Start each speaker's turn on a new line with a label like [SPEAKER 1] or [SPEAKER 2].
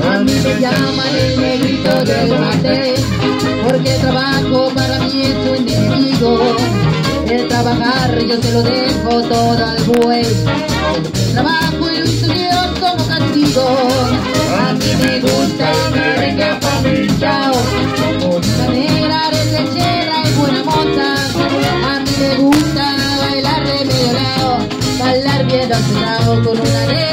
[SPEAKER 1] A mí me llaman el negrito del mate, porque el trabajo para mí es un enemigo. El trabajar yo se lo dejo todo al buey. Trabajo y lo hizo como castigo. A mí me gusta y me venga chao. Bonita negra, lechera y buena moza. A mí me gusta bailar de medio lado, bailar bien lado con una negra.